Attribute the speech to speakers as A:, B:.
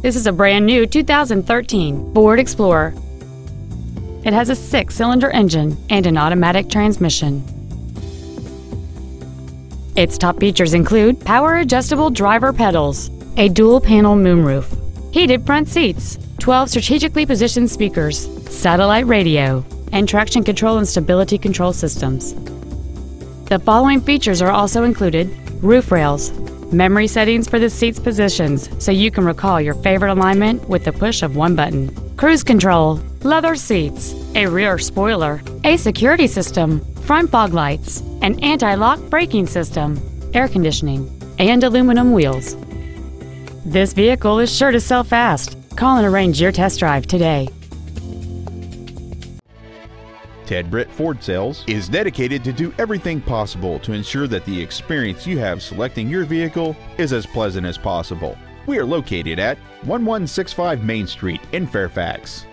A: This is a brand new 2013 Ford Explorer. It has a six-cylinder engine and an automatic transmission. Its top features include power adjustable driver pedals, a dual panel moonroof, heated front seats, 12 strategically positioned speakers, satellite radio, and traction control and stability control systems. The following features are also included roof rails, memory settings for the seat's positions so you can recall your favorite alignment with the push of one button, cruise control, leather seats, a rear spoiler, a security system, front fog lights, an anti-lock braking system, air conditioning, and aluminum wheels. This vehicle is sure to sell fast. Call and arrange your test drive today.
B: Ted Britt Ford Sales is dedicated to do everything possible to ensure that the experience you have selecting your vehicle is as pleasant as possible. We are located at 1165 Main Street in Fairfax.